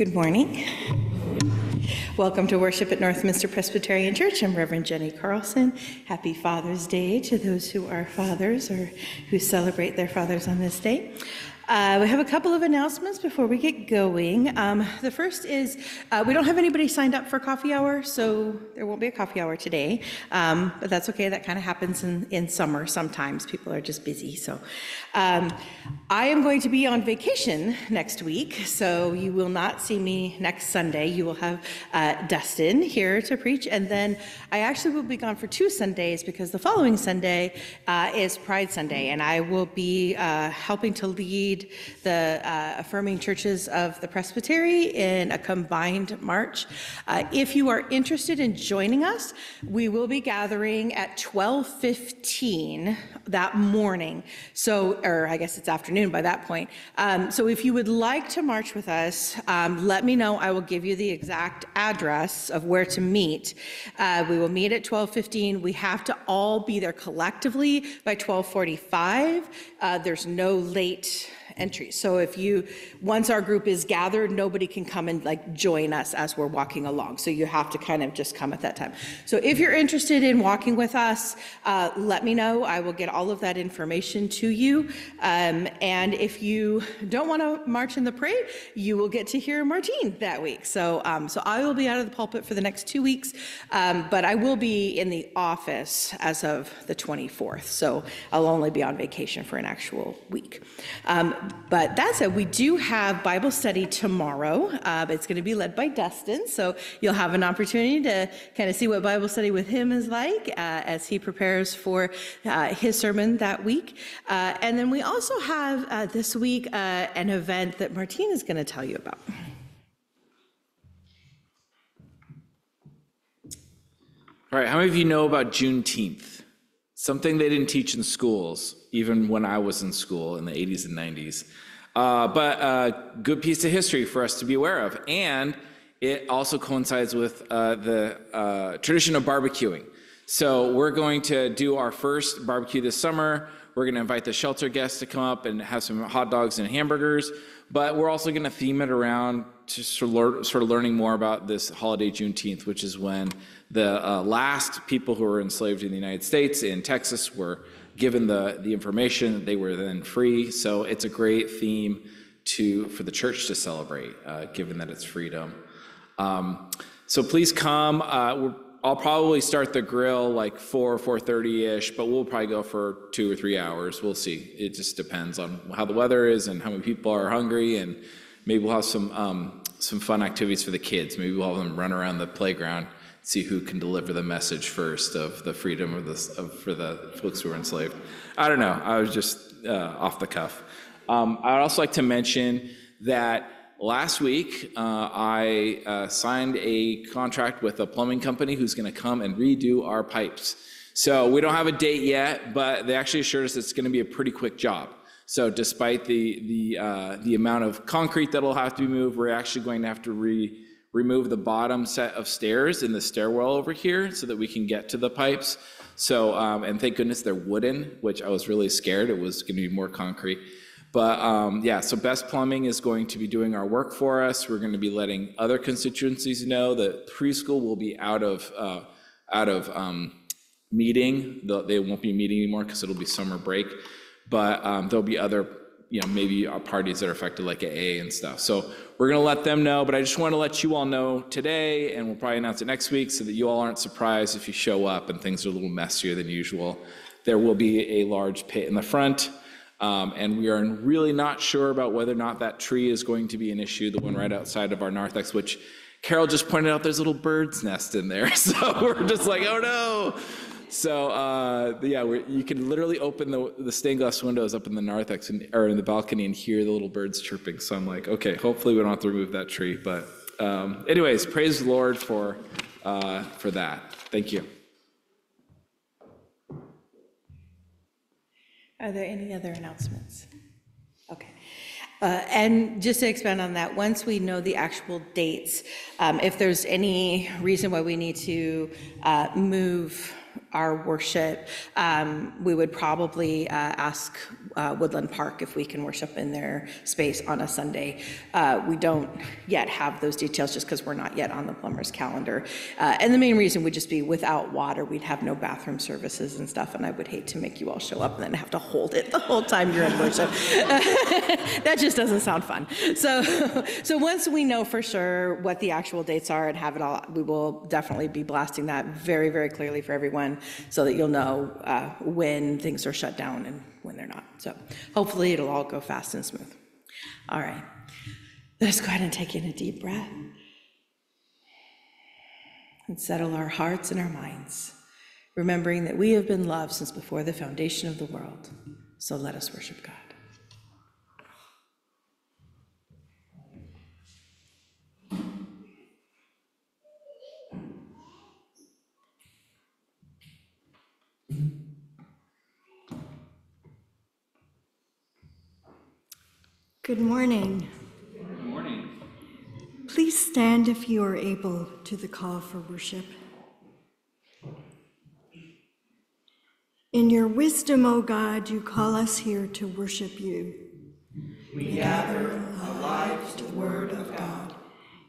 Good morning. Welcome to worship at Northminster Presbyterian Church. I'm Reverend Jenny Carlson. Happy Father's Day to those who are fathers or who celebrate their fathers on this day. Uh, we have a couple of announcements before we get going. Um, the first is uh, we don't have anybody signed up for coffee hour, so there won't be a coffee hour today. Um, but that's okay. That kind of happens in, in summer sometimes. People are just busy. So um, I am going to be on vacation next week, so you will not see me next Sunday. You will have uh, Dustin here to preach, and then I actually will be gone for two Sundays because the following Sunday uh, is Pride Sunday, and I will be uh, helping to lead lead the uh, affirming churches of the Presbytery in a combined march. Uh, if you are interested in joining us, we will be gathering at 12:15 that morning. So, or I guess it's afternoon by that point. Um, so, if you would like to march with us, um, let me know. I will give you the exact address of where to meet. Uh, we will meet at 12:15. We have to all be there collectively by 12:45. Uh, there's no late entry. So if you, once our group is gathered, nobody can come and like join us as we're walking along. So you have to kind of just come at that time. So if you're interested in walking with us, uh, let me know. I will get all of that information to you. Um, and if you don't want to march in the parade, you will get to hear Martine that week. So, um, so I will be out of the pulpit for the next two weeks, um, but I will be in the office as of the 24th. So I'll only be on vacation for an actual week. Um, but that said, we do have Bible study tomorrow. Uh, it's going to be led by Dustin, so you'll have an opportunity to kind of see what Bible study with him is like uh, as he prepares for uh, his sermon that week. Uh, and then we also have uh, this week uh, an event that Martine is going to tell you about. All right, how many of you know about Juneteenth? Something they didn't teach in schools even when I was in school in the 80s and 90s. Uh, but a good piece of history for us to be aware of. And it also coincides with uh, the uh, tradition of barbecuing. So we're going to do our first barbecue this summer. We're going to invite the shelter guests to come up and have some hot dogs and hamburgers. But we're also going to theme it around to sort of learning more about this holiday Juneteenth, which is when the uh, last people who were enslaved in the United States in Texas were given the, the information, they were then free. So it's a great theme to, for the church to celebrate, uh, given that it's freedom. Um, so please come. Uh, I'll probably start the grill like 4, 4.30ish, but we'll probably go for two or three hours. We'll see. It just depends on how the weather is and how many people are hungry, and maybe we'll have some, um, some fun activities for the kids. Maybe we'll have them run around the playground see who can deliver the message first of the freedom of the, of, for the folks who were enslaved. I don't know. I was just uh, off the cuff. Um, I'd also like to mention that last week uh, I uh, signed a contract with a plumbing company who's going to come and redo our pipes. So we don't have a date yet, but they actually assured us it's going to be a pretty quick job. So despite the the uh, the amount of concrete that'll have to be moved, we're actually going to have to re remove the bottom set of stairs in the stairwell over here so that we can get to the pipes. So, um, and thank goodness they're wooden, which I was really scared it was going to be more concrete. But um, yeah, so Best Plumbing is going to be doing our work for us. We're going to be letting other constituencies know that preschool will be out of uh, out of um, meeting. They won't be meeting anymore because it'll be summer break. But um, there'll be other you know, maybe parties that are affected like AA and stuff. So we're to let them know, but I just want to let you all know today, and we'll probably announce it next week so that you all aren't surprised if you show up and things are a little messier than usual. There will be a large pit in the front, um, and we are really not sure about whether or not that tree is going to be an issue, the one right outside of our narthex, which Carol just pointed out there's a little bird's nest in there. So we're just like, oh no. So uh, yeah, you can literally open the, the stained glass windows up in the narthex and, or in the balcony and hear the little birds chirping. So I'm like, okay, hopefully we don't have to remove that tree. But um, anyways, praise the Lord for uh, for that. Thank you. Are there any other announcements? Okay. Uh, and just to expand on that, once we know the actual dates, um, if there's any reason why we need to uh, move our worship, um, we would probably uh, ask uh, Woodland Park if we can worship in their space on a Sunday. Uh, We don't yet have those details just because we're not yet on the plumber's calendar. Uh, And the main reason would just be without water, we'd have no bathroom services and stuff, and I would hate to make you all show up and then have to hold it the whole time you're in worship. That just doesn't sound fun. So, so once we know for sure what the actual dates are and have it all, we will definitely be blasting that very, very clearly for everyone so that you'll know uh, when things are shut down and when they're not. So hopefully it'll all go fast and smooth. All right. Let's go ahead and take in a deep breath and settle our hearts and our minds, remembering that we have been loved since before the foundation of the world. So let us worship God. Good morning. Good morning. Please stand if you are able to the call for worship. In your wisdom, O God, you call us here to worship you. We gather alive to the word of God.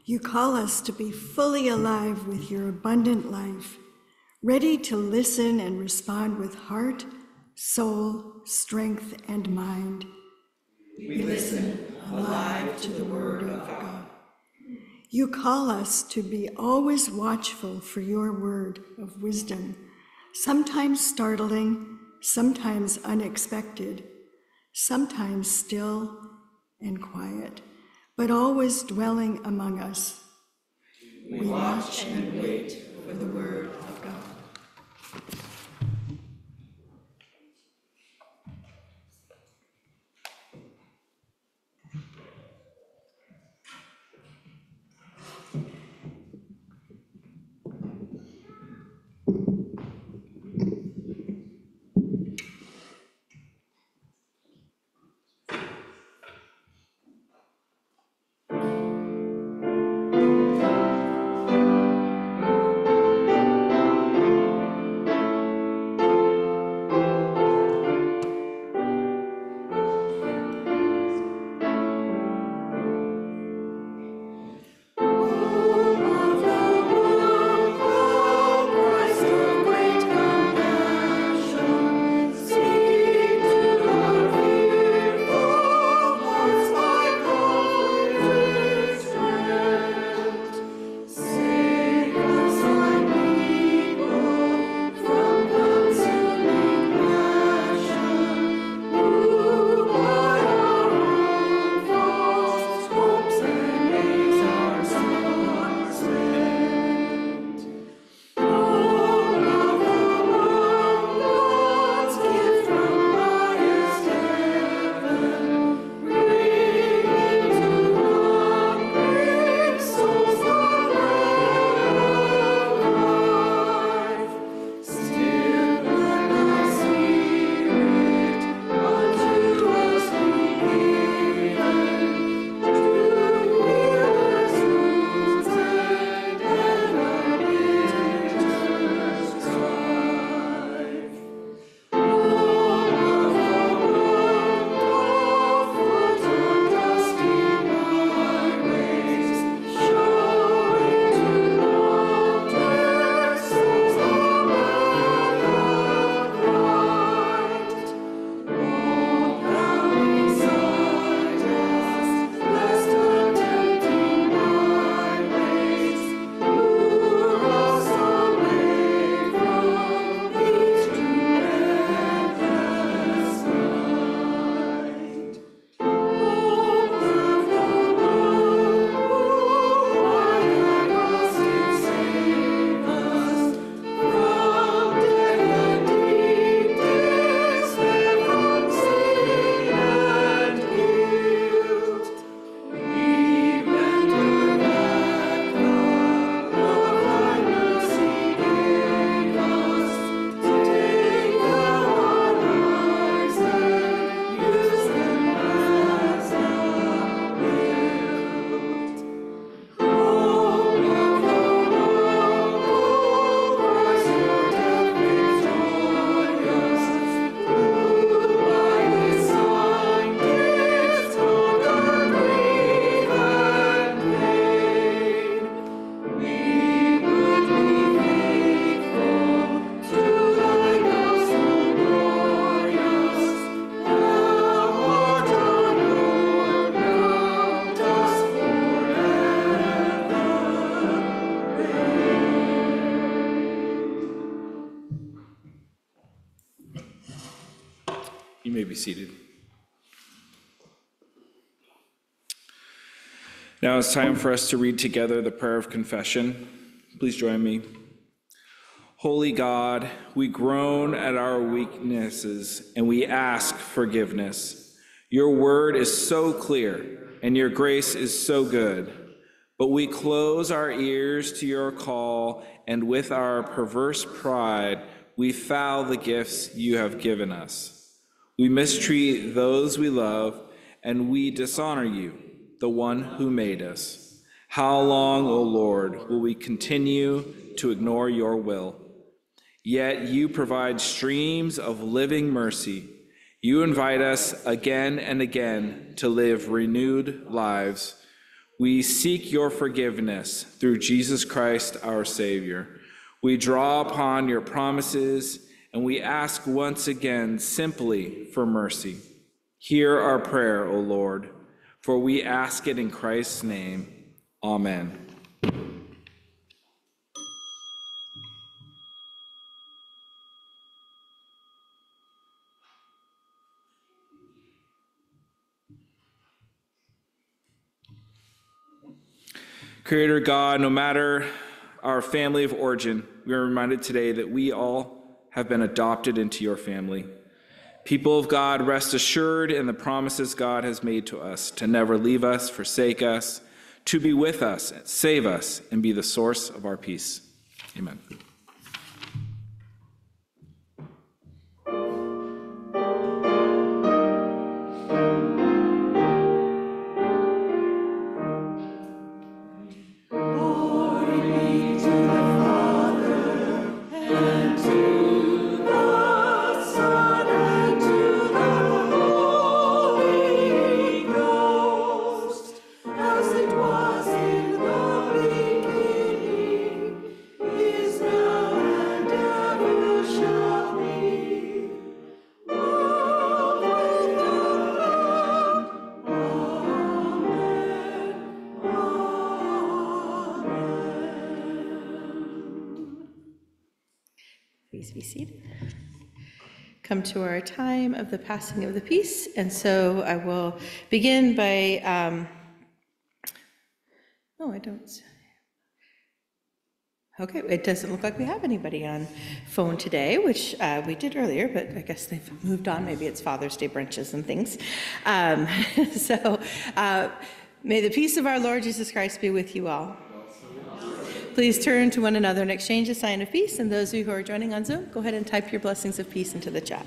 You call us to be fully alive with your abundant life, ready to listen and respond with heart, soul, strength, and mind. We listen alive to the word of God. You call us to be always watchful for your word of wisdom, sometimes startling, sometimes unexpected, sometimes still and quiet, but always dwelling among us. We watch and wait for the word of God. Be seated. Now it's time for us to read together the prayer of confession. Please join me. Holy God, we groan at our weaknesses and we ask forgiveness. Your word is so clear and your grace is so good. But we close our ears to your call, and with our perverse pride, we foul the gifts you have given us. We mistreat those we love, and we dishonor you, the one who made us. How long, O Lord, will we continue to ignore your will? Yet you provide streams of living mercy. You invite us again and again to live renewed lives. We seek your forgiveness through Jesus Christ, our Savior. We draw upon your promises and we ask once again simply for mercy. Hear our prayer, O Lord, for we ask it in Christ's name. Amen. Creator God, no matter our family of origin, we are reminded today that we all have been adopted into your family. People of God, rest assured in the promises God has made to us to never leave us, forsake us, to be with us, save us, and be the source of our peace. Amen. To our time of the passing of the peace, and so I will begin by, um, oh, I don't. Okay, it doesn't look like we have anybody on phone today, which uh, we did earlier, but I guess they've moved on. Maybe it's Father's Day brunches and things. Um, So uh, may the peace of our Lord Jesus Christ be with you all. Please turn to one another and exchange a sign of peace. And those of you who are joining on Zoom, go ahead and type your blessings of peace into the chat.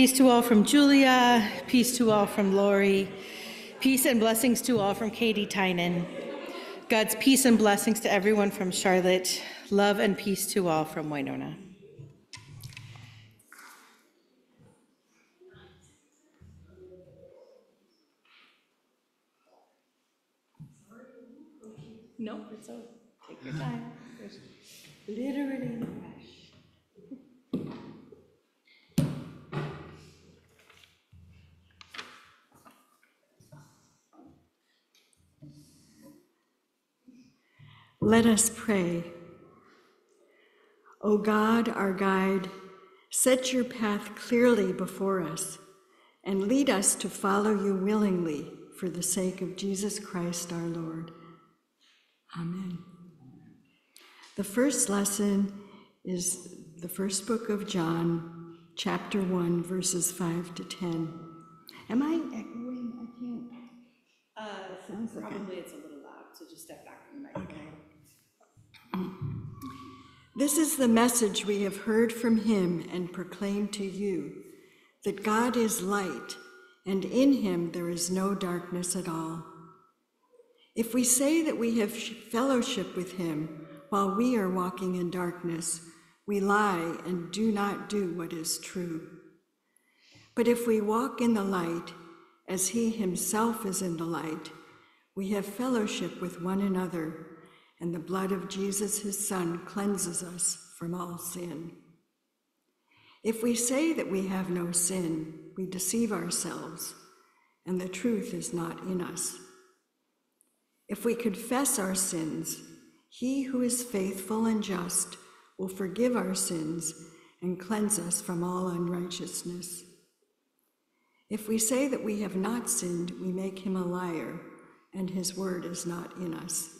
Peace to all from Julia, peace to all from Lori, Peace and blessings to all from Katie Tynan. God's peace and blessings to everyone from Charlotte. Love and peace to all from Winona. No, it's okay. Take your time. There's literally no rush. Let us pray. O God, our guide, set your path clearly before us and lead us to follow you willingly for the sake of Jesus Christ our Lord. Amen. The first lesson is the first book of John, chapter 1, verses 5 to 10. Am I echoing? I can't. Uh, sounds like I- Probably it's a little loud, so just step back from the microphone. This is the message we have heard from him and proclaim to you that God is light, and in him there is no darkness at all. If we say that we have fellowship with him while we are walking in darkness, we lie and do not do what is true. But if we walk in the light, as he himself is in the light, we have fellowship with one another, and the blood of Jesus, his Son, cleanses us from all sin. If we say that we have no sin, we deceive ourselves, and the truth is not in us. If we confess our sins, he who is faithful and just will forgive our sins and cleanse us from all unrighteousness. If we say that we have not sinned, we make him a liar, and his word is not in us.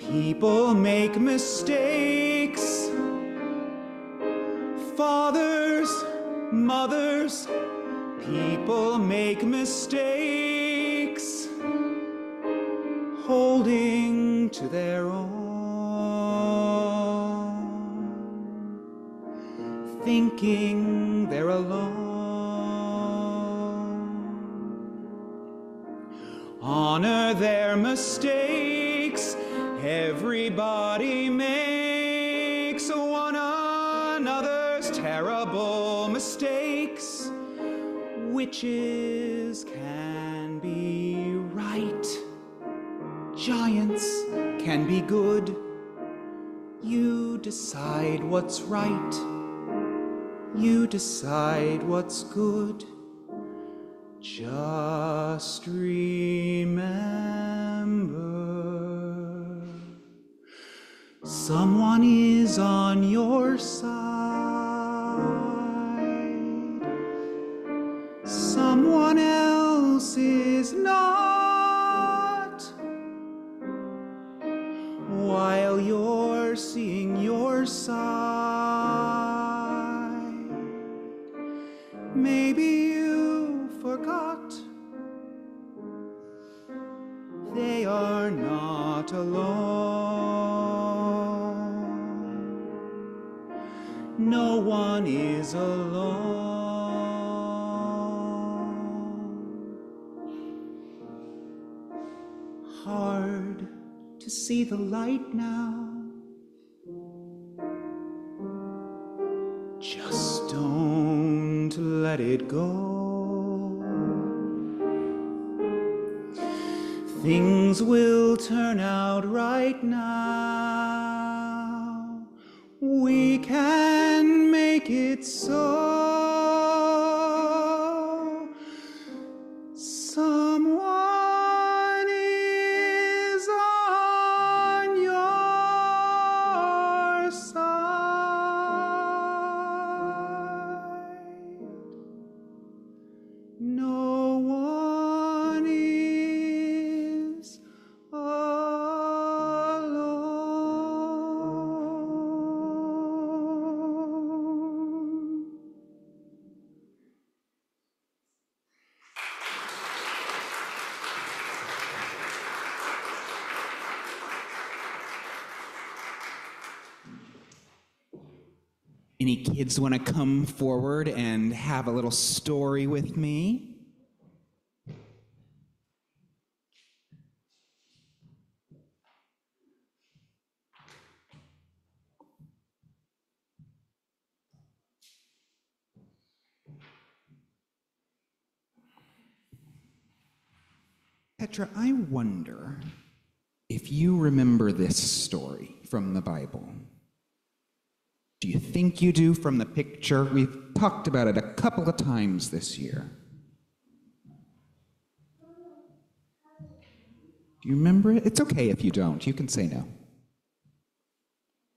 People make mistakes. Fathers, mothers, people make mistakes. Holding to their own. Thinking they're alone. Honor their mistakes. Witches can be right. Giants can be good. You decide what's right. You decide what's good. Just remember, someone is on your side. Maybe you forgot they are not alone. No one is alone. Hard to see the light now. Let it go. Things will turn out right now. We can make it so. Any kids want to come forward and have a little story with me? Petra, I wonder if you remember this story from the Bible. Think you do from the picture? We've talked about it a couple of times this year. Do you remember it? It's okay if you don't. You can say no.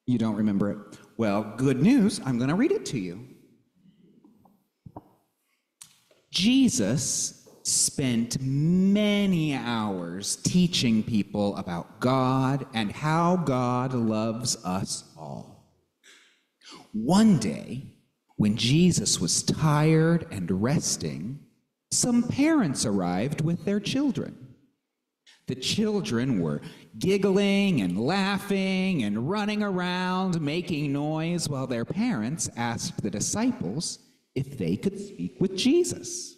You don't remember it? Well, good news. I'm going to read it to you. Jesus spent many hours teaching people about God and how God loves us all. One day, when Jesus was tired and resting, some parents arrived with their children. The children were giggling and laughing and running around, making noise, while their parents asked the disciples if they could speak with Jesus.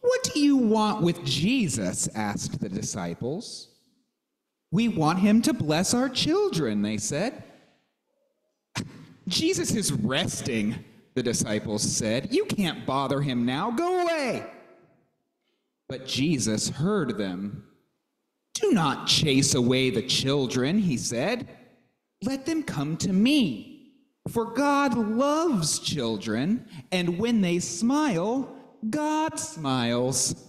What do you want with Jesus? asked the disciples. We want him to bless our children, they said. Jesus is resting, the disciples said. You can't bother him now. Go away. But Jesus heard them. Do not chase away the children, he said. Let them come to me. For God loves children, and when they smile, God smiles.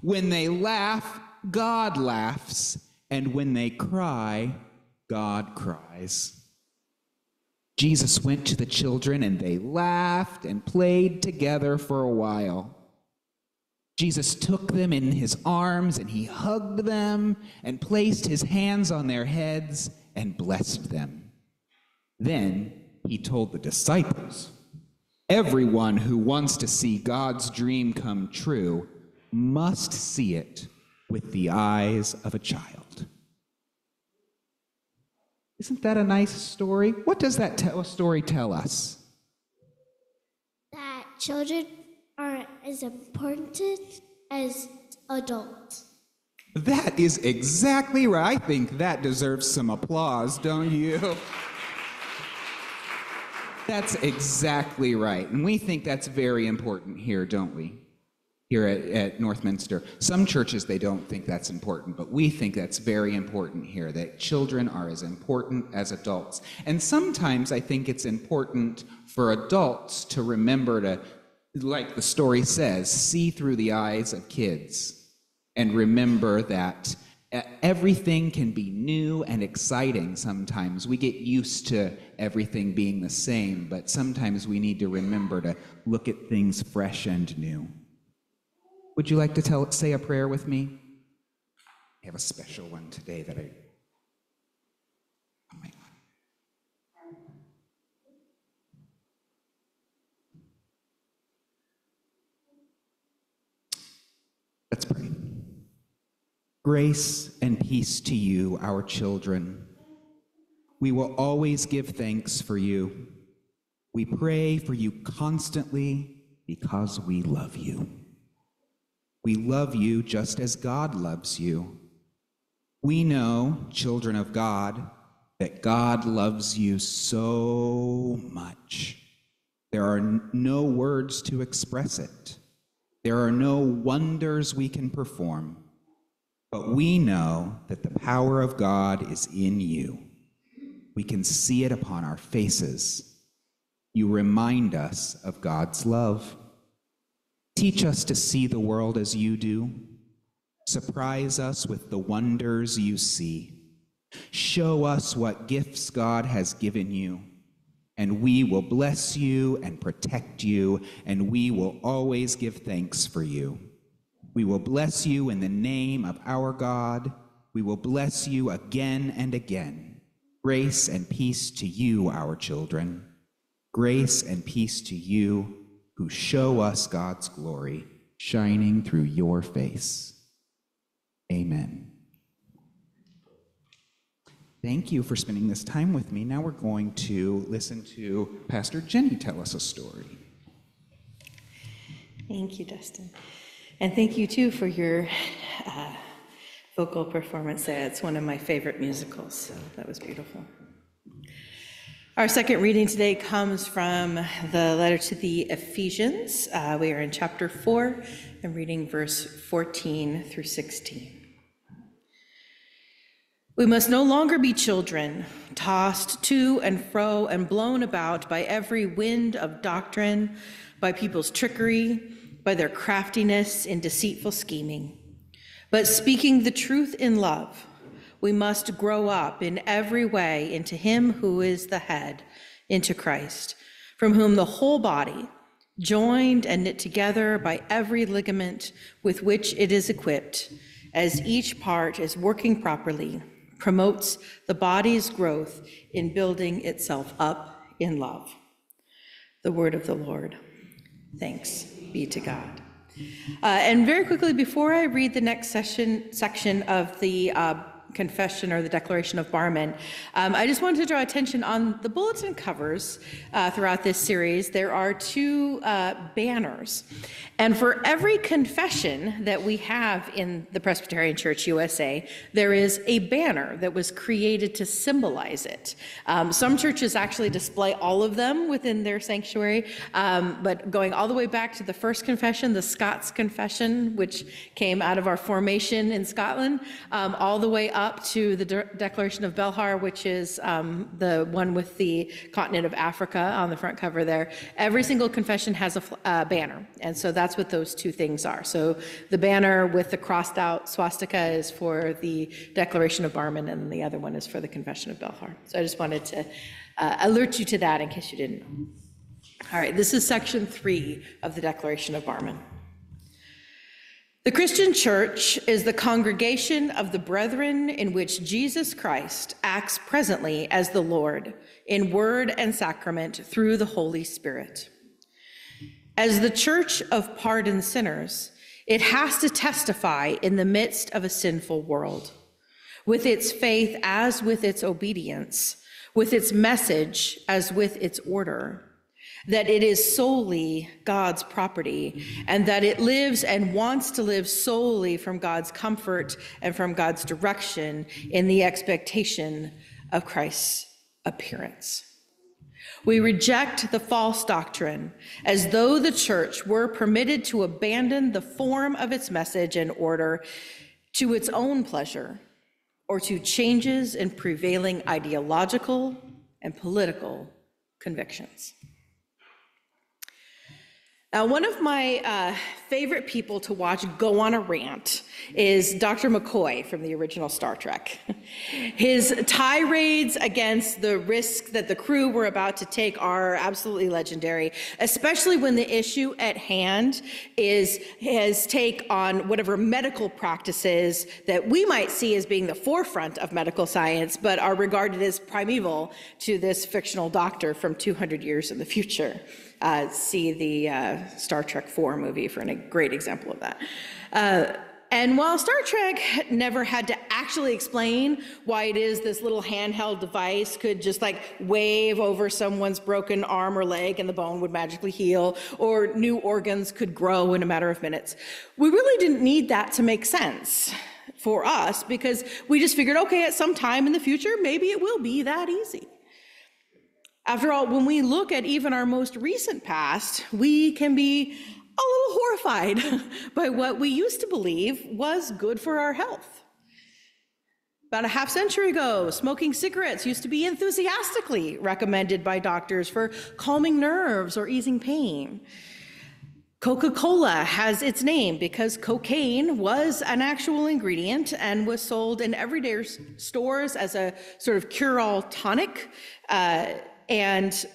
When they laugh, God laughs. And when they cry, God cries. Jesus went to the children, and they laughed and played together for a while. Jesus took them in his arms and he hugged them and placed his hands on their heads and blessed them. Then he told the disciples Everyone who wants to see God's dream come true must see it with the eyes of a child. Isn't that a nice story? What does that tell, story tell us? that children aren't as important as adults. That is exactly right. I think that deserves some applause, don't you? That's exactly right. And we think that's very important here, don't we? Here at, at Northminster. Some churches, they don't think that's important, but we think that's very important here that children are as important as adults. And sometimes I think it's important for adults to remember to, like the story says, see through the eyes of kids and remember that Everything can be new and exciting sometimes. We get used to everything being the same, but sometimes we need to remember to look at things fresh and new. Would you like to tell, say a prayer with me? I have a special one today that I. Oh my God. Let's pray. Grace and peace to you, our children. We will always give thanks for you. We pray for you constantly because we love you. We love you just as God loves you. We know, children of God, that God loves you so much. There are no words to express it. There are no wonders we can perform. But we know that the power of God is in you. We can see it upon our faces. You remind us of God's love. Teach us to see the world as you do. Surprise us with the wonders you see. Show us what gifts God has given you, and we will bless you and protect you, and we will always give thanks for you. We will bless you in the name of our God. We will bless you again and again. Grace and peace to you, our children. Grace and peace to you who show us God's glory shining through your face. Amen. Thank you for spending this time with me. Now we're going to listen to Pastor Jenny tell us a story. Thank you, Dustin. And thank you, too, for your uh, vocal performance. It's one of my favorite musicals, so that was beautiful. Our second reading today comes from the letter to the Ephesians. Uh, we are in chapter 4 and reading verse 14 through 16. We must no longer be children, tossed to and fro and blown about by every wind of doctrine, by people's trickery, by their craftiness in deceitful scheming. But speaking the truth in love, we must grow up in every way into Him who is the head, into Christ, from whom the whole body, joined and knit together by every ligament with which it is equipped, as each part is working properly, promotes the body's growth in building itself up in love. The word of the Lord. Thanks be to God. Uh, and very quickly, before I read the next session, section of the uh, confession or the declaration of Barmen, um, I just wanted to draw attention on the bulletin covers uh, throughout this series. There are two uh, banners. And for every confession that we have in the Presbyterian Church USA, there is a banner that was created to symbolize it. Um, some churches actually display all of them within their sanctuary, um, but going all the way back to the first confession, the Scots Confession, which came out of our formation in Scotland, um, all the way up to the De- Declaration of Belhar, which is um, the one with the continent of Africa on the front cover there. Every single confession has a fl- uh, banner, and so that's what those two things are. So the banner with the crossed out swastika is for the Declaration of Barmen, and the other one is for the Confession of Belhar. So I just wanted to uh, alert you to that in case you didn't know. All right, this is section three of the Declaration of Barmen. The Christian church is the congregation of the brethren in which Jesus Christ acts presently as the Lord in word and sacrament through the Holy Spirit. As the church of pardoned sinners, it has to testify in the midst of a sinful world, with its faith as with its obedience, with its message as with its order that it is solely God's property and that it lives and wants to live solely from God's comfort and from God's direction in the expectation of Christ's appearance. We reject the false doctrine as though the church were permitted to abandon the form of its message and order to its own pleasure or to changes in prevailing ideological and political convictions. Now, one of my uh, favorite people to watch go on a rant is Dr. McCoy from the original Star Trek. His tirades against the risk that the crew were about to take are absolutely legendary, especially when the issue at hand is his take on whatever medical practices that we might see as being the forefront of medical science, but are regarded as primeval to this fictional doctor from 200 years in the future. Uh, see the uh, Star Trek 4 movie for a great example of that. Uh, and while Star Trek never had to actually explain why it is this little handheld device could just like wave over someone's broken arm or leg and the bone would magically heal, or new organs could grow in a matter of minutes, we really didn't need that to make sense for us because we just figured, okay, at some time in the future, maybe it will be that easy. After all, when we look at even our most recent past, we can be a little horrified by what we used to believe was good for our health. About a half century ago, smoking cigarettes used to be enthusiastically recommended by doctors for calming nerves or easing pain. Coca Cola has its name because cocaine was an actual ingredient and was sold in everyday stores as a sort of cure all tonic. Uh, and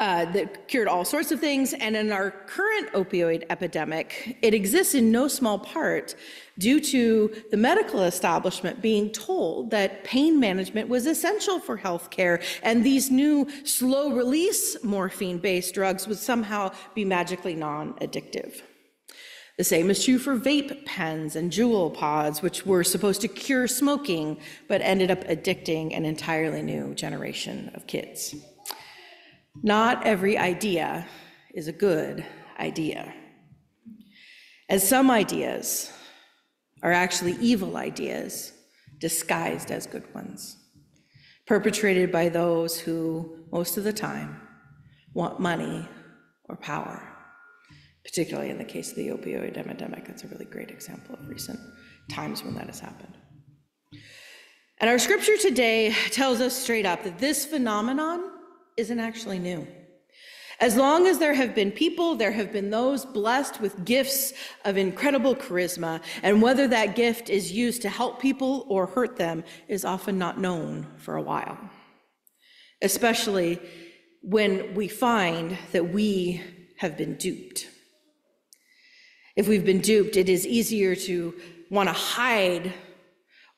uh, that cured all sorts of things. And in our current opioid epidemic, it exists in no small part due to the medical establishment being told that pain management was essential for healthcare, and these new slow release morphine based drugs would somehow be magically non addictive. The same is true for vape pens and Juul pods, which were supposed to cure smoking, but ended up addicting an entirely new generation of kids. Not every idea is a good idea. As some ideas are actually evil ideas disguised as good ones, perpetrated by those who, most of the time, want money or power. Particularly in the case of the opioid epidemic, that's a really great example of recent times when that has happened. And our scripture today tells us straight up that this phenomenon isn't actually new. As long as there have been people, there have been those blessed with gifts of incredible charisma, and whether that gift is used to help people or hurt them is often not known for a while. Especially when we find that we have been duped. If we've been duped, it is easier to want to hide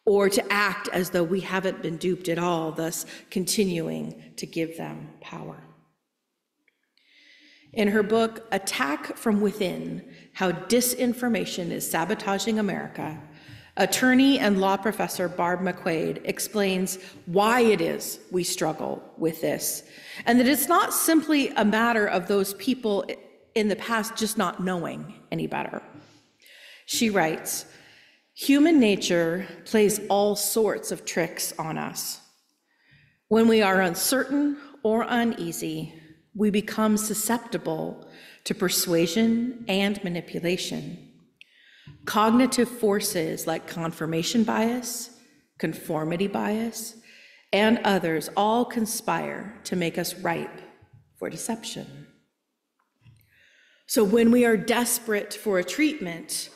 or to act as though we haven't been duped at all, thus continuing to give them power. In her book, Attack from Within How Disinformation is Sabotaging America, attorney and law professor Barb McQuade explains why it is we struggle with this, and that it's not simply a matter of those people in the past just not knowing any better. She writes, Human nature plays all sorts of tricks on us. When we are uncertain or uneasy, we become susceptible to persuasion and manipulation. Cognitive forces like confirmation bias, conformity bias, and others all conspire to make us ripe for deception. So when we are desperate for a treatment,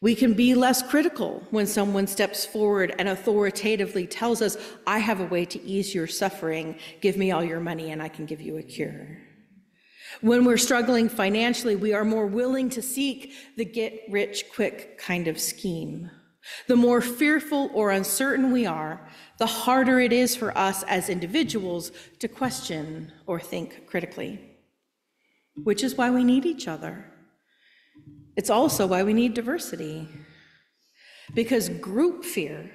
we can be less critical when someone steps forward and authoritatively tells us, I have a way to ease your suffering. Give me all your money and I can give you a cure. When we're struggling financially, we are more willing to seek the get rich quick kind of scheme. The more fearful or uncertain we are, the harder it is for us as individuals to question or think critically, which is why we need each other. It's also why we need diversity. Because group fear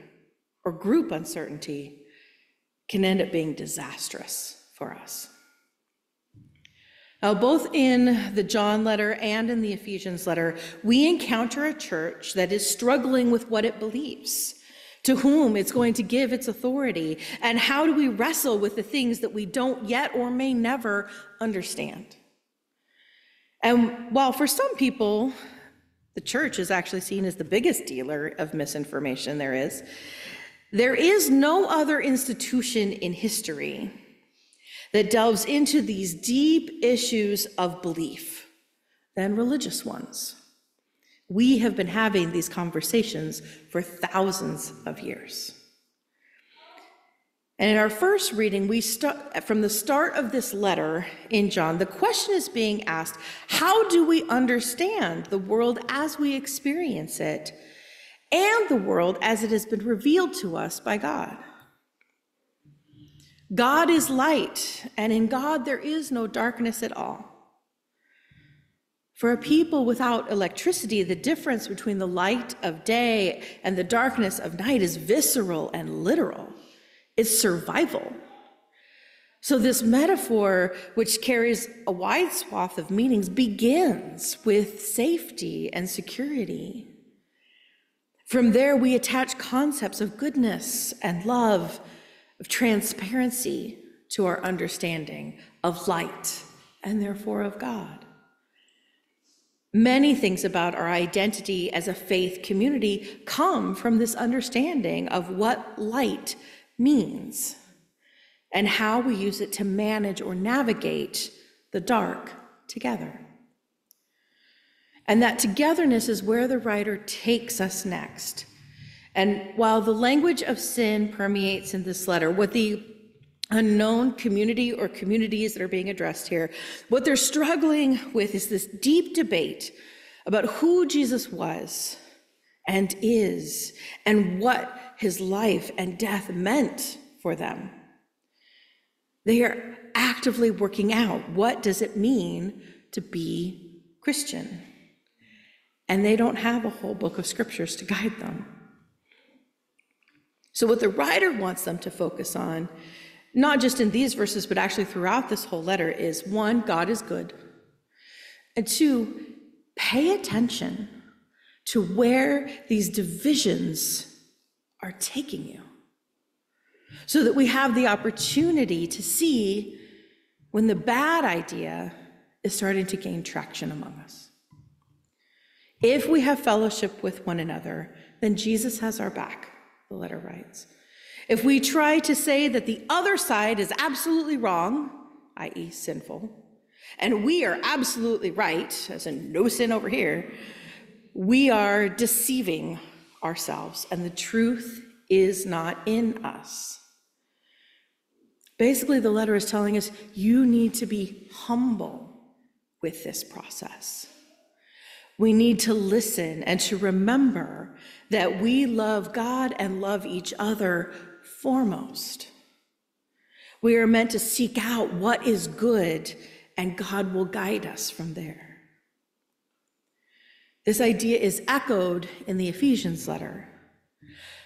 or group uncertainty can end up being disastrous for us. Now, both in the John letter and in the Ephesians letter, we encounter a church that is struggling with what it believes, to whom it's going to give its authority, and how do we wrestle with the things that we don't yet or may never understand. And while for some people, the church is actually seen as the biggest dealer of misinformation there is, there is no other institution in history that delves into these deep issues of belief than religious ones. We have been having these conversations for thousands of years. And in our first reading, we start from the start of this letter in John, the question is being asked how do we understand the world as we experience it and the world as it has been revealed to us by God? God is light, and in God there is no darkness at all. For a people without electricity, the difference between the light of day and the darkness of night is visceral and literal. It's survival. So, this metaphor, which carries a wide swath of meanings, begins with safety and security. From there, we attach concepts of goodness and love, of transparency to our understanding of light and therefore of God. Many things about our identity as a faith community come from this understanding of what light means and how we use it to manage or navigate the dark together. And that togetherness is where the writer takes us next. And while the language of sin permeates in this letter, what the unknown community or communities that are being addressed here, what they're struggling with is this deep debate about who Jesus was and is and what his life and death meant for them. They are actively working out what does it mean to be Christian? And they don't have a whole book of scriptures to guide them. So, what the writer wants them to focus on, not just in these verses, but actually throughout this whole letter, is one, God is good. And two, pay attention to where these divisions are taking you. So that we have the opportunity to see when the bad idea is starting to gain traction among us. If we have fellowship with one another, then Jesus has our back, the letter writes. If we try to say that the other side is absolutely wrong, i.e., sinful, and we are absolutely right, as in no sin over here, we are deceiving ourselves, and the truth is not in us. Basically, the letter is telling us you need to be humble with this process. We need to listen and to remember that we love God and love each other foremost. We are meant to seek out what is good, and God will guide us from there. This idea is echoed in the Ephesians letter.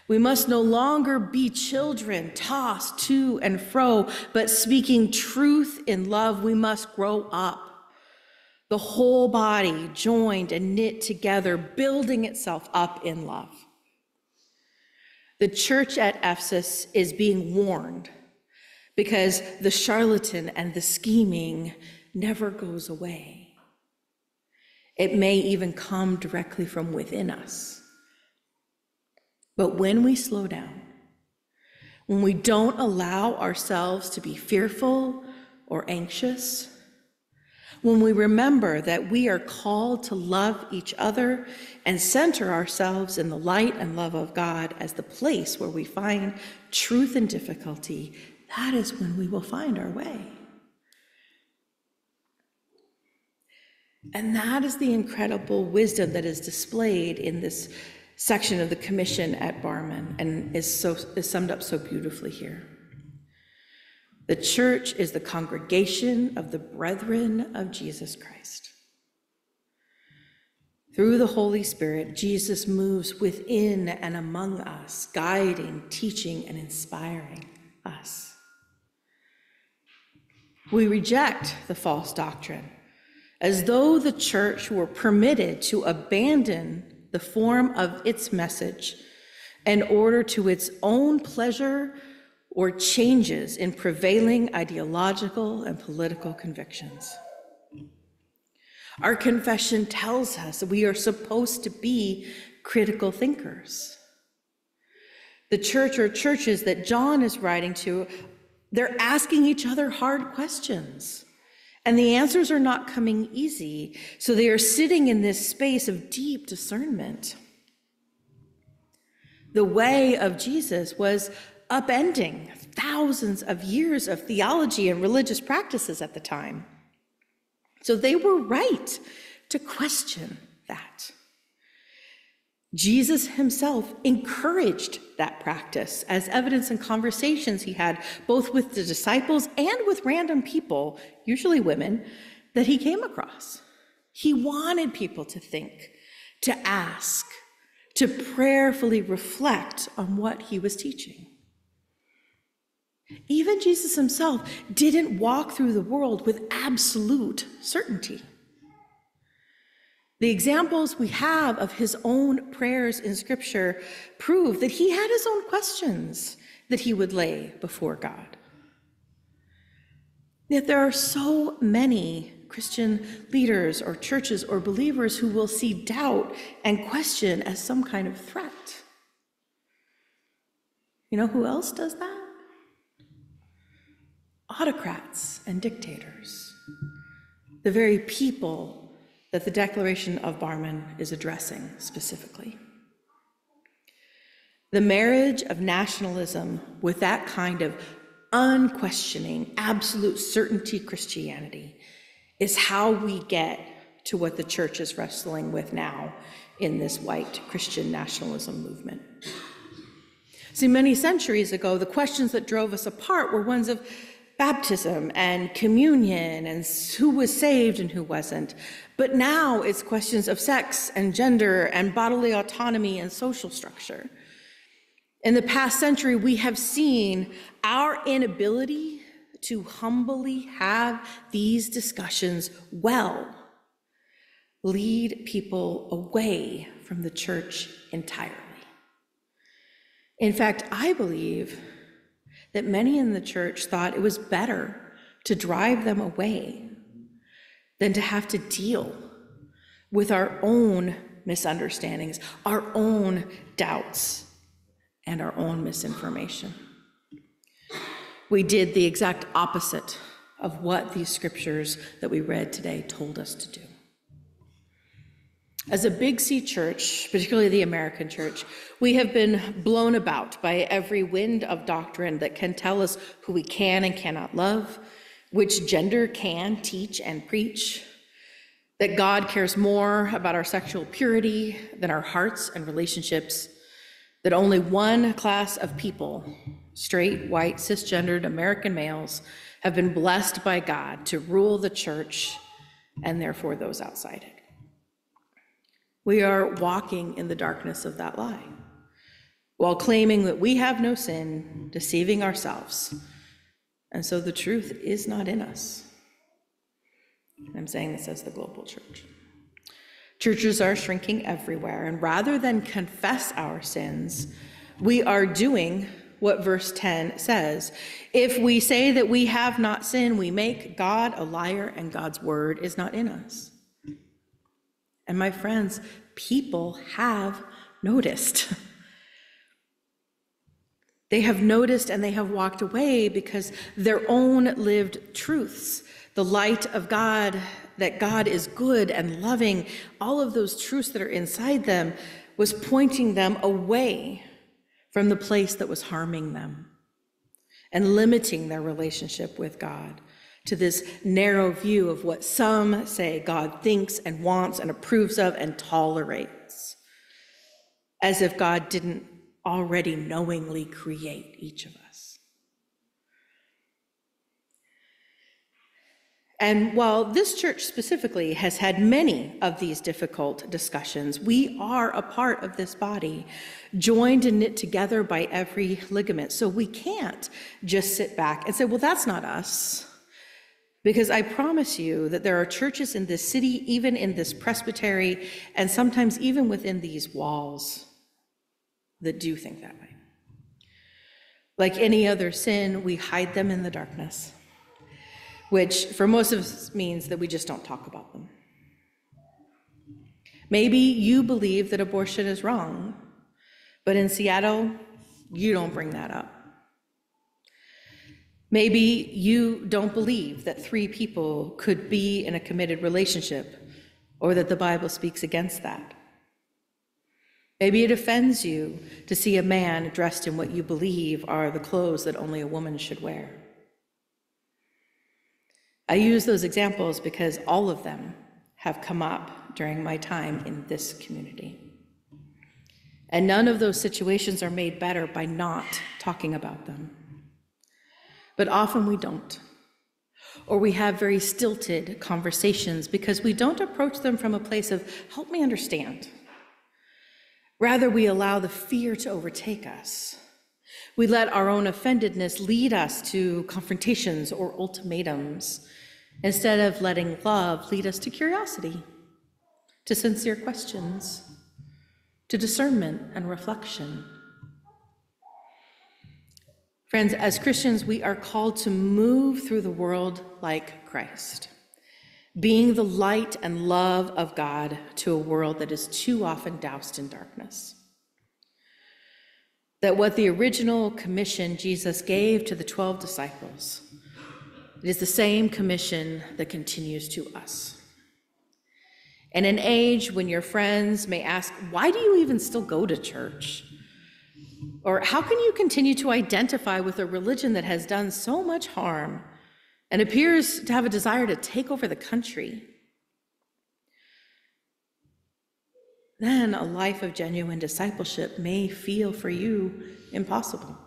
We must no longer be children tossed to and fro, but speaking truth in love, we must grow up the whole body joined and knit together, building itself up in love. The church at Ephesus is being warned because the charlatan and the scheming never goes away. It may even come directly from within us. But when we slow down, when we don't allow ourselves to be fearful or anxious, when we remember that we are called to love each other and center ourselves in the light and love of God as the place where we find truth and difficulty, that is when we will find our way. And that is the incredible wisdom that is displayed in this section of the commission at Barmen and is, so, is summed up so beautifully here. The church is the congregation of the brethren of Jesus Christ. Through the Holy Spirit, Jesus moves within and among us, guiding, teaching, and inspiring us. We reject the false doctrine as though the church were permitted to abandon the form of its message in order to its own pleasure or changes in prevailing ideological and political convictions. Our confession tells us that we are supposed to be critical thinkers. The church or churches that John is writing to, they're asking each other hard questions And the answers are not coming easy. So they are sitting in this space of deep discernment. The way of Jesus was upending thousands of years of theology and religious practices at the time. So they were right to question that. Jesus himself encouraged that practice, as evidence in conversations he had both with the disciples and with random people, usually women, that he came across. He wanted people to think, to ask, to prayerfully reflect on what he was teaching. Even Jesus himself didn't walk through the world with absolute certainty. The examples we have of his own prayers in Scripture prove that he had his own questions that he would lay before God. Yet there are so many Christian leaders or churches or believers who will see doubt and question as some kind of threat. You know who else does that? Autocrats and dictators, the very people that the Declaration of Barmen is addressing specifically. The marriage of nationalism with that kind of unquestioning, absolute certainty Christianity is how we get to what the church is wrestling with now in this white Christian nationalism movement. See, many centuries ago, the questions that drove us apart were ones of baptism and communion and who was saved and who wasn't. But now it's questions of sex and gender and bodily autonomy and social structure. In the past century, we have seen our inability to humbly have these discussions well lead people away from the church entirely. In fact, I believe that many in the church thought it was better to drive them away than to have to deal with our own misunderstandings, our own doubts, and our own misinformation. We did the exact opposite of what these scriptures that we read today told us to do. As a Big C church, particularly the American church, we have been blown about by every wind of doctrine that can tell us who we can and cannot love, which gender can teach and preach, that God cares more about our sexual purity than our hearts and relationships, that only one class of people, straight, white, cisgendered American males, have been blessed by God to rule the church and therefore those outside it. We are walking in the darkness of that lie while claiming that we have no sin, deceiving ourselves. And so the truth is not in us. I'm saying this as the global church. Churches are shrinking everywhere, and rather than confess our sins, we are doing what verse 10 says. If we say that we have not sinned, we make God a liar, and God's word is not in us. And my friends, people have noticed. They have noticed and they have walked away because their own lived truths, the light of God, that God is good and loving, all of those truths that are inside them was pointing them away from the place that was harming them and limiting their relationship with God to this narrow view of what some say God thinks and wants and approves of and tolerates, as if God didn't already knowingly create each of us. And while this church specifically has had many of these difficult discussions, we are a part of this body, joined and knit together by every ligament. So we can't just sit back and say, well, that's not us. Because I promise you that there are churches in this city, even in this presbytery, and sometimes even within these walls that do think that way. Like any other sin, we hide them in the darkness, which for most of us means that we just don't talk about them. Maybe you believe that abortion is wrong, but in Seattle, you don't bring that up. Maybe you don't believe that three people could be in a committed relationship or that the Bible speaks against that. Maybe it offends you to see a man dressed in what you believe are the clothes that only a woman should wear. I use those examples because all of them have come up during my time in this community. And none of those situations are made better by not talking about them. But often we don't. Or we have very stilted conversations because we don't approach them from a place of, help me understand. Rather, we allow the fear to overtake us. We let our own offendedness lead us to confrontations or ultimatums instead of letting love lead us to curiosity, to sincere questions, to discernment and reflection. Friends, as Christians, we are called to move through the world like Christ, being the light and love of God to a world that is too often doused in darkness. That what the original commission Jesus gave to the 12 disciples, it is the same commission that continues to us. In an age when your friends may ask, Why do you even still go to church? Or how can you continue to identify with a religion that has done so much harm and appears to have a desire to take over the country? Then a life of genuine discipleship may feel for you impossible.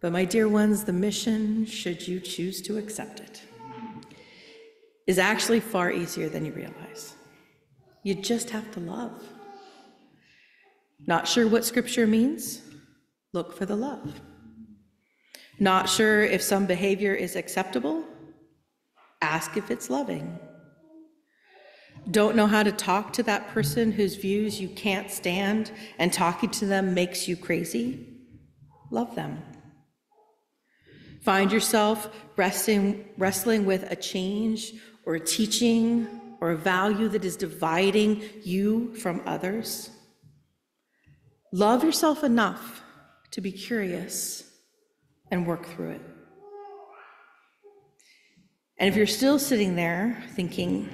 But, my dear ones, the mission, should you choose to accept it, is actually far easier than you realize. You just have to love. Not sure what scripture means? Look for the love. Not sure if some behavior is acceptable? Ask if it's loving. Don't know how to talk to that person whose views you can't stand and talking to them makes you crazy? Love them. Find yourself wrestling, wrestling with a change or a teaching or a value that is dividing you from others? Love yourself enough to be curious and work through it. And if you're still sitting there thinking,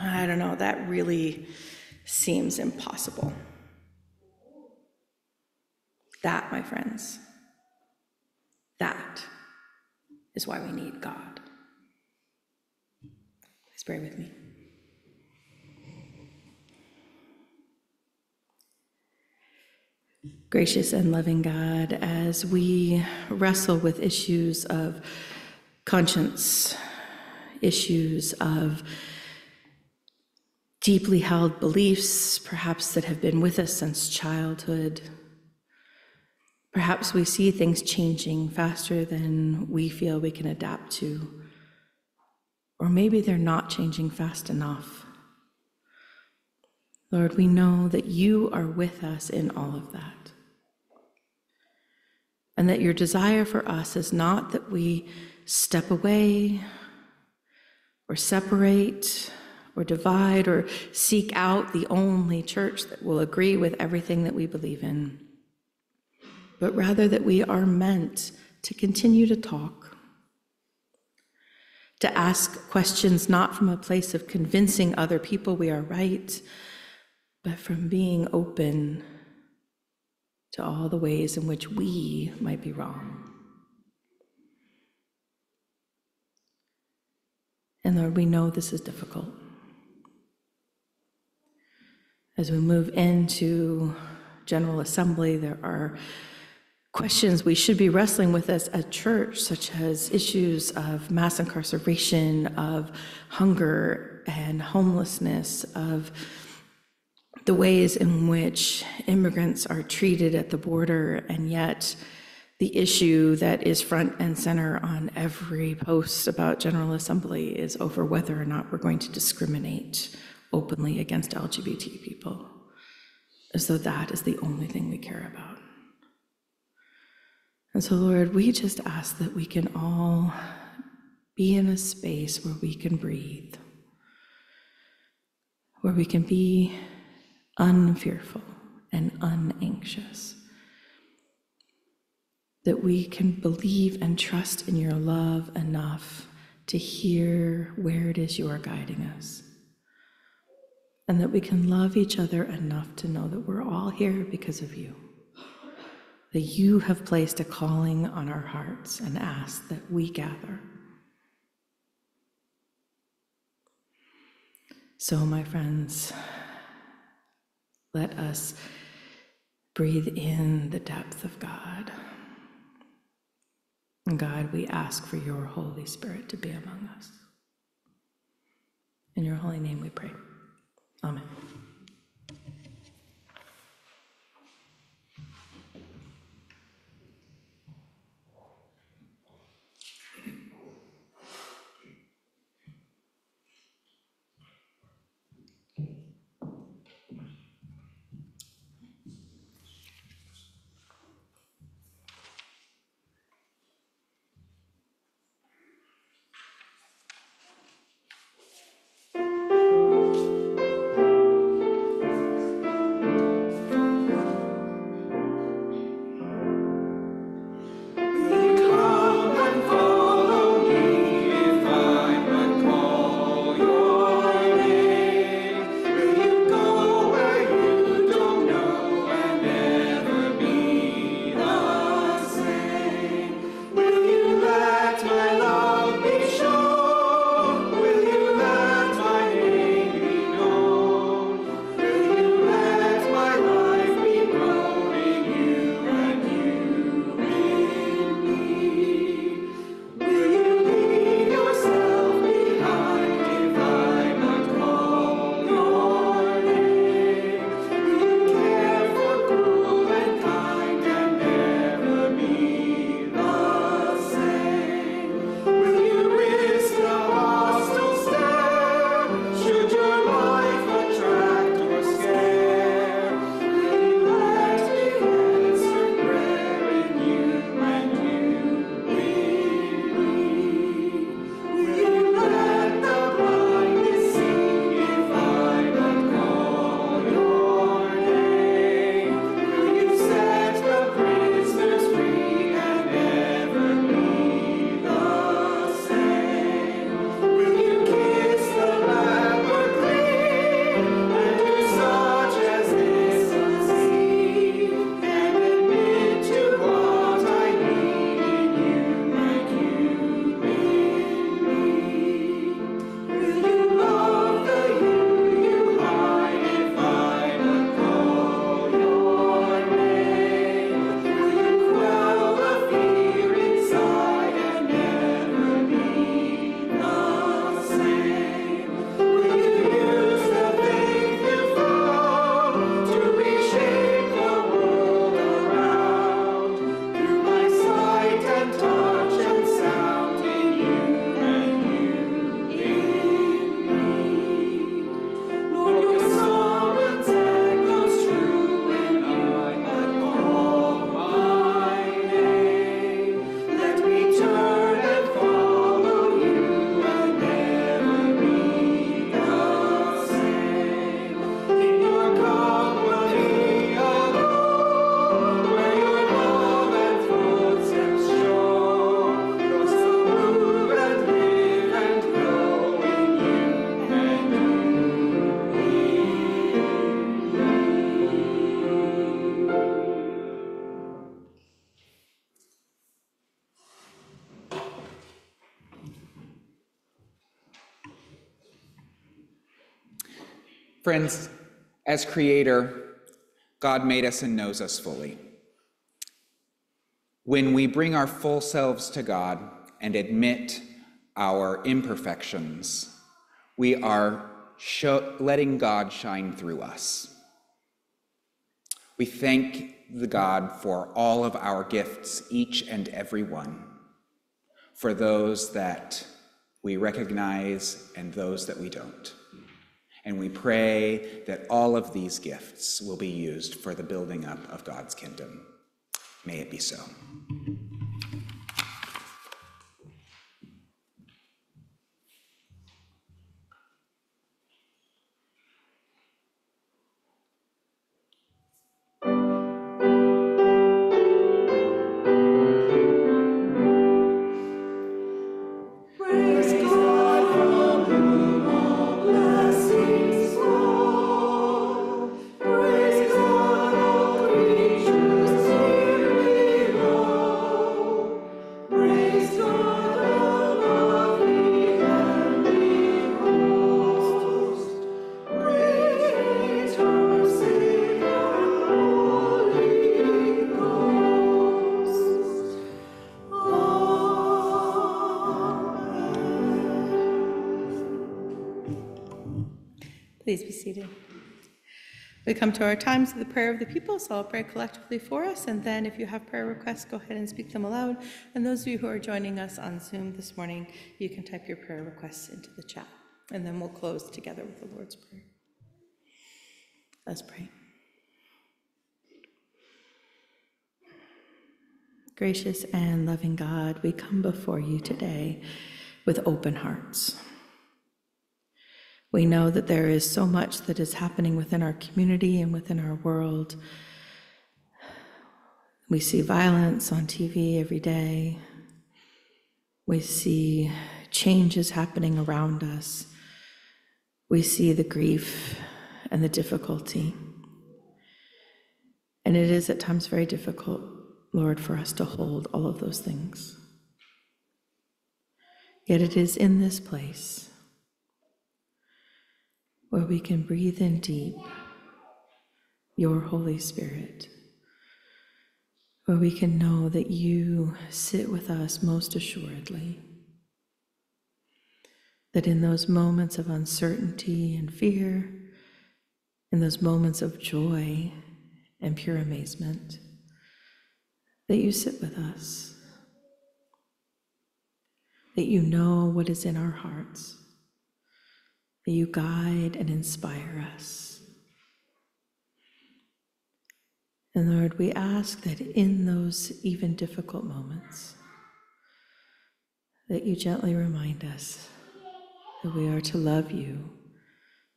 I don't know, that really seems impossible. That, my friends, that is why we need God. Please pray with me. Gracious and loving God, as we wrestle with issues of conscience, issues of deeply held beliefs, perhaps that have been with us since childhood, perhaps we see things changing faster than we feel we can adapt to, or maybe they're not changing fast enough. Lord, we know that you are with us in all of that. And that your desire for us is not that we step away or separate or divide or seek out the only church that will agree with everything that we believe in, but rather that we are meant to continue to talk, to ask questions not from a place of convincing other people we are right but from being open to all the ways in which we might be wrong. And Lord, we know this is difficult. As we move into General Assembly, there are questions we should be wrestling with as a church, such as issues of mass incarceration, of hunger and homelessness, of the ways in which immigrants are treated at the border, and yet the issue that is front and center on every post about General Assembly is over whether or not we're going to discriminate openly against LGBT people, as though that is the only thing we care about. And so, Lord, we just ask that we can all be in a space where we can breathe, where we can be unfearful and unanxious. that we can believe and trust in your love enough to hear where it is you are guiding us. And that we can love each other enough to know that we're all here because of you. That you have placed a calling on our hearts and ask that we gather. So, my friends, let us breathe in the depth of God. And God, we ask for your Holy Spirit to be among us. In your holy name we pray. Amen. Friends, as creator, God made us and knows us fully. When we bring our full selves to God and admit our imperfections, we are show, letting God shine through us. We thank the God for all of our gifts, each and every one, for those that we recognize and those that we don't. And we pray that all of these gifts will be used for the building up of God's kingdom. May it be so. Please be seated. We come to our times of the prayer of the people, so I'll pray collectively for us, and then if you have prayer requests, go ahead and speak them aloud. And those of you who are joining us on Zoom this morning, you can type your prayer requests into the chat, and then we'll close together with the Lord's Prayer. Let's pray. Gracious and loving God, we come before you today with open hearts. We know that there is so much that is happening within our community and within our world. We see violence on TV every day. We see changes happening around us. We see the grief and the difficulty. And it is at times very difficult, Lord, for us to hold all of those things. Yet it is in this place where we can breathe in deep your Holy Spirit, where we can know that you sit with us most assuredly. That in those moments of uncertainty and fear, in those moments of joy and pure amazement, that you sit with us, that you know what is in our hearts that you guide and inspire us. And Lord, we ask that in those even difficult moments, that you gently remind us that we are to love you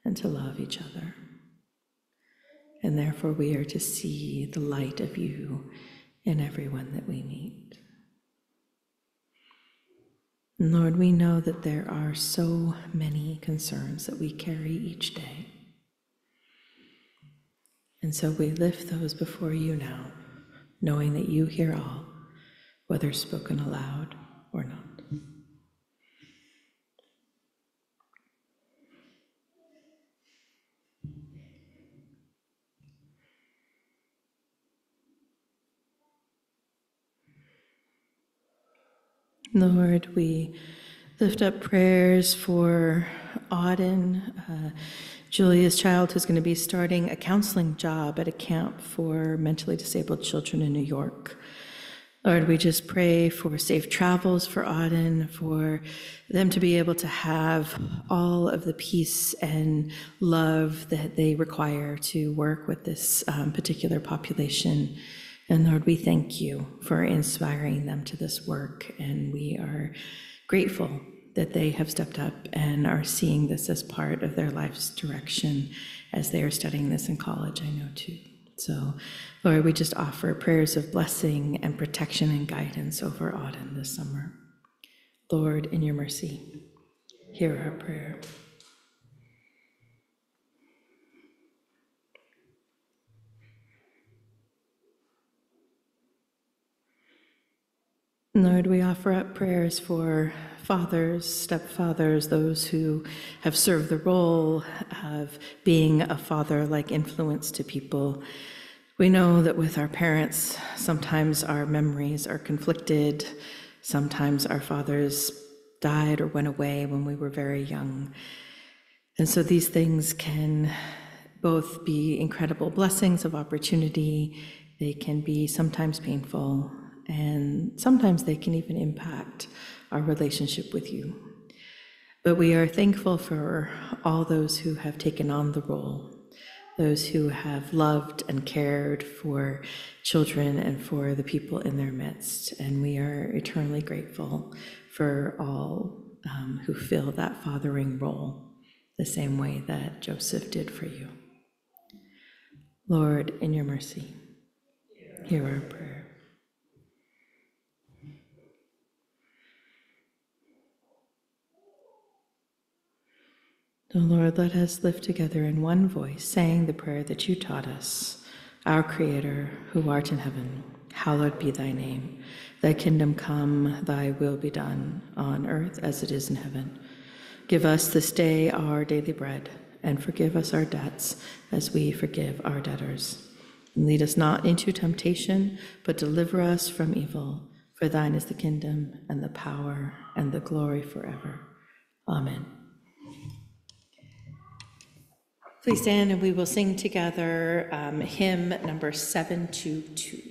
and to love each other. And therefore, we are to see the light of you in everyone that we meet. Lord, we know that there are so many concerns that we carry each day. And so we lift those before you now, knowing that you hear all, whether spoken aloud or not. Lord, we lift up prayers for Auden, uh, Julia's child who's going to be starting a counseling job at a camp for mentally disabled children in New York. Lord, we just pray for safe travels for Auden, for them to be able to have all of the peace and love that they require to work with this um, particular population. And Lord, we thank you for inspiring them to this work. And we are grateful that they have stepped up and are seeing this as part of their life's direction as they are studying this in college, I know too. So, Lord, we just offer prayers of blessing and protection and guidance over Auden this summer. Lord, in your mercy, hear our prayer. Lord, we offer up prayers for fathers, stepfathers, those who have served the role of being a father like influence to people. We know that with our parents, sometimes our memories are conflicted, sometimes our fathers died or went away when we were very young. And so these things can both be incredible blessings of opportunity, they can be sometimes painful, and sometimes they can even impact our relationship with you. But we are thankful for all those who have taken on the role, those who have loved and cared for children and for the people in their midst. And we are eternally grateful for all um, who fill that fathering role the same way that Joseph did for you. Lord, in your mercy, hear our prayer. So, Lord, let us live together in one voice, saying the prayer that you taught us. Our Creator, who art in heaven, hallowed be thy name. Thy kingdom come, thy will be done, on earth as it is in heaven. Give us this day our daily bread, and forgive us our debts as we forgive our debtors. And lead us not into temptation, but deliver us from evil. For thine is the kingdom, and the power, and the glory forever. Amen. Please stand and we will sing together um, hymn number 722.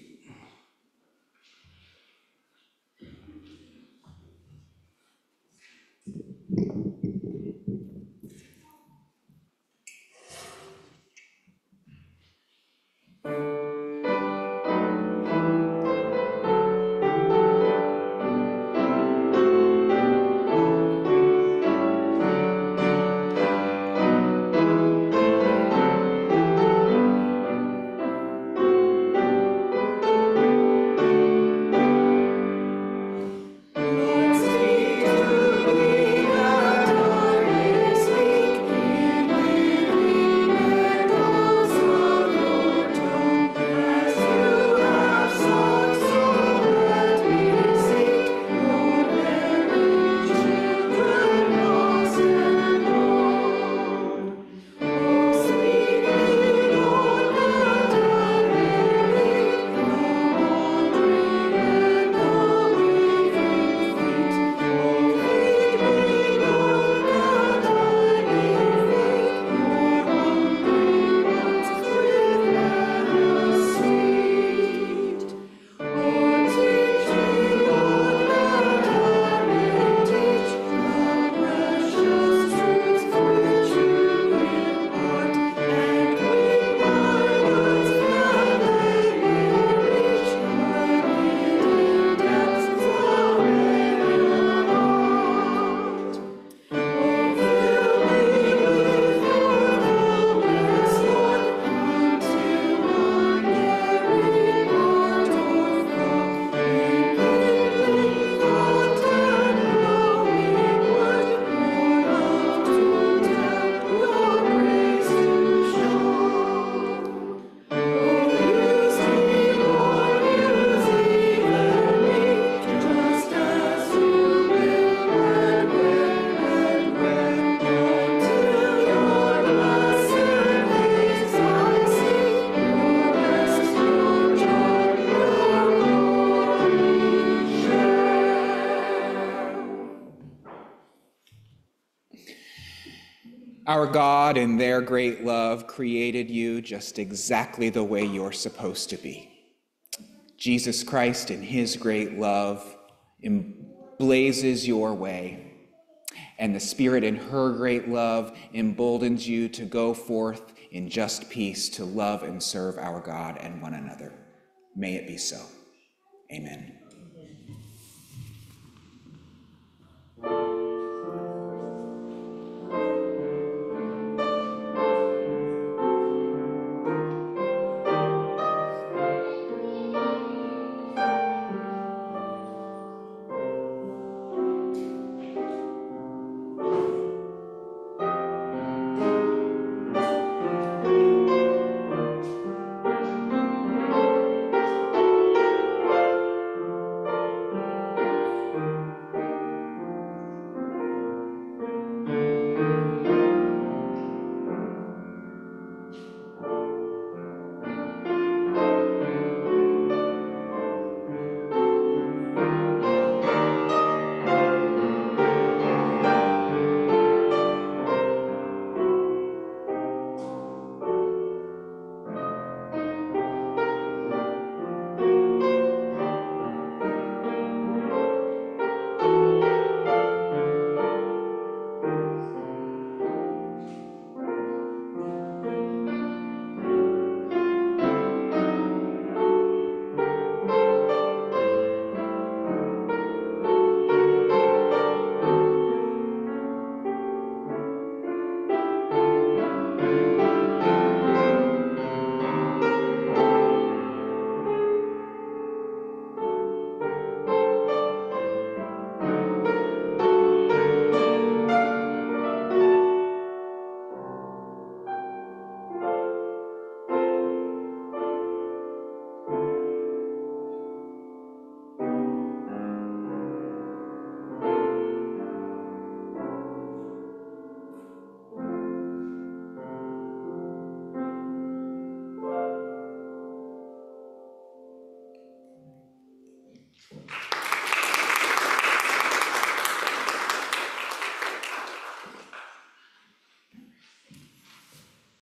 Our God, in their great love, created you just exactly the way you're supposed to be. Jesus Christ, in his great love, emblazes your way. And the Spirit, in her great love, emboldens you to go forth in just peace to love and serve our God and one another. May it be so. Amen.